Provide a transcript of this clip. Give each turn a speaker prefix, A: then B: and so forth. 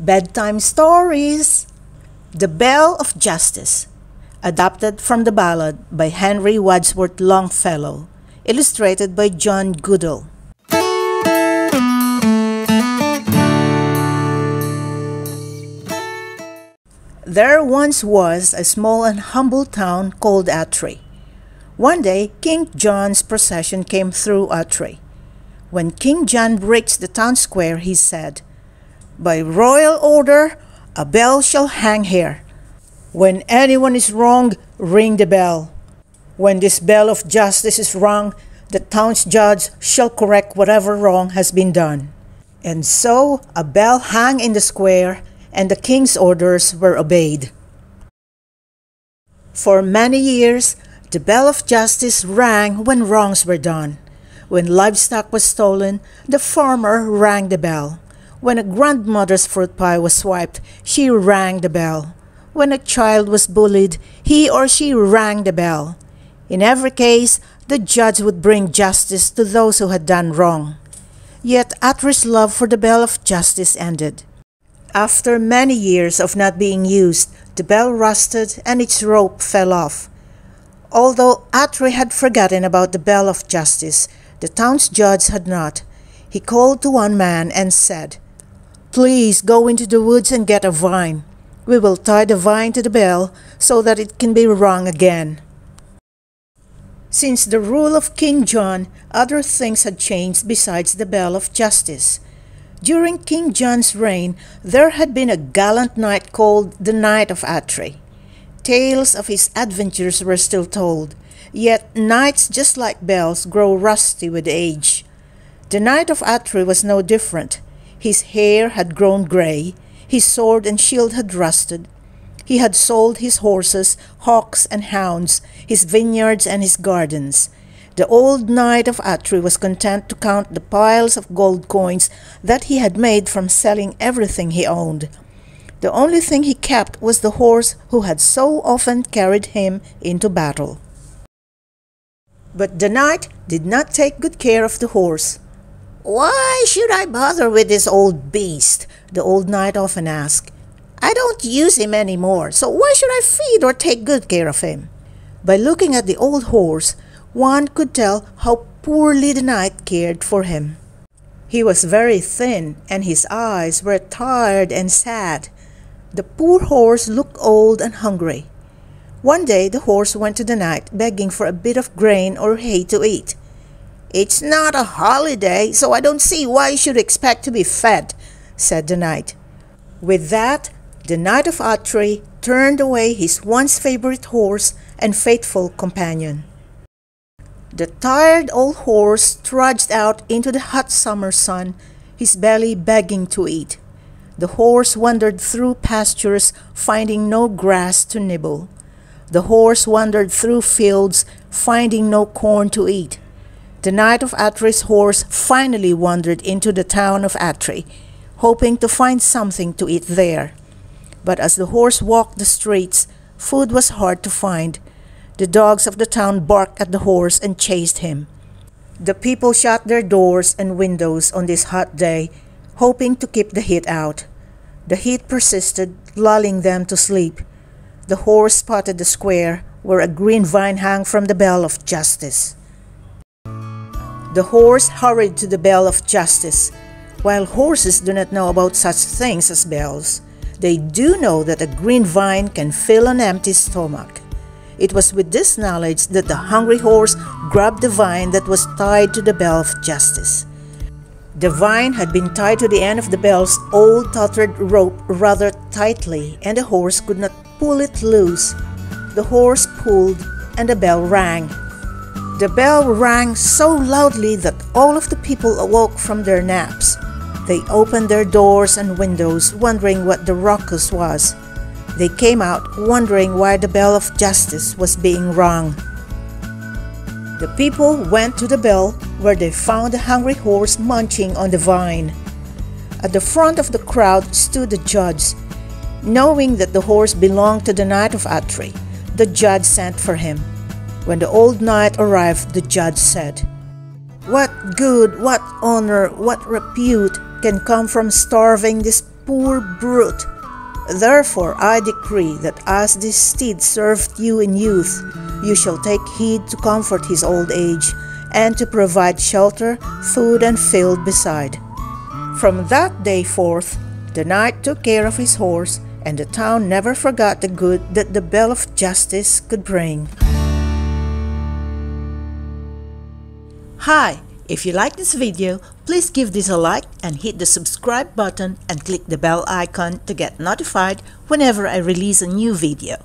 A: Bedtime Stories The Bell of Justice, adapted from the ballad by Henry Wadsworth Longfellow, illustrated by Jon Goodell. There once was a small and humble town called Atri. One day, King John's procession came through Atri. When King John reached the town square, he said, By royal order, a bell shall hang here. When anyone is wronged, ring the bell. When this bell of justice is rung, the town's judge shall correct whatever wrong has been done. And so a bell hung in the square, and the king's orders were obeyed. For many years, the bell of justice rang when wrongs were done. When livestock was stolen, the farmer rang the bell. When a grandmother's fruit pie was swiped, she rang the bell. When a child was bullied, he or she rang the bell. In every case, the judge would bring justice to those who had done wrong. Yet Atri's love for the bell of justice ended. After many years of not being used, the bell rusted and its rope fell off. Although Atri had forgotten about the bell of justice, the town's judge had not. He called to one man and said, Please go into the woods and get a vine. We will tie the vine to the bell so that it can be rung again. Since the rule of King John, other things had changed besides the bell of justice. During King John's reign, there had been a gallant knight called the Knight of Atri. Tales of his adventures were still told, yet knights, just like bells, grow rusty with age. The Knight of Atri was no different. His hair had grown gray, his sword and shield had rusted. He had sold his horses, hawks, and hounds, his vineyards and his gardens. The old knight of Atri was content to count the piles of gold coins that he had made from selling everything he owned. The only thing he kept was the horse who had so often carried him into battle. But the knight did not take good care of the horse. Why should I bother with this old beast? The old knight often asked. I don't use him any more, so why should I feed or take good care of him? By looking at the old horse, one could tell how poorly the knight cared for him. He was very thin, and his eyes were tired and sad. The poor horse looked old and hungry. One day the horse went to the knight begging for a bit of grain or hay to eat. It's not a holiday, so I don't see why you should expect to be fed, said the knight. With that, the knight of Atri turned away his once favorite horse and faithful companion. The tired old horse trudged out into the hot summer sun, his belly begging to eat. The horse wandered through pastures, finding no grass to nibble. The horse wandered through fields, finding no corn to eat. The knight of Atri's horse finally wandered into the town of Atri, hoping to find something to eat there. But as the horse walked the streets, food was hard to find, the dogs of the town barked at the horse and chased him. The people shut their doors and windows on this hot day, hoping to keep the heat out. The heat persisted, lulling them to sleep. The horse spotted the square where a green vine hung from the bell of justice. The horse hurried to the bell of justice. While horses do not know about such things as bells, they do know that a green vine can fill an empty stomach. It was with this knowledge that the hungry horse grabbed the vine that was tied to the bell of justice. The vine had been tied to the end of the bell's old tattered rope rather tightly, and the horse could not pull it loose. The horse pulled, and the bell rang. The bell rang so loudly that all of the people awoke from their naps. They opened their doors and windows, wondering what the ruckus was. They came out wondering why the bell of justice was being rung. The people went to the bell where they found the hungry horse munching on the vine. At the front of the crowd stood the judge. Knowing that the horse belonged to the knight of Atri, the judge sent for him. When the old knight arrived, the judge said, What good, what honor, what repute can come from starving this poor brute. Therefore I decree that as this steed served you in youth, you shall take heed to comfort his old age, and to provide shelter, food, and field beside. From that day forth, the knight took care of his horse, and the town never forgot the good that the bell of justice could bring. Hi, if you like this video, please give this a like and hit the subscribe button and click the bell icon to get notified whenever I release a new video.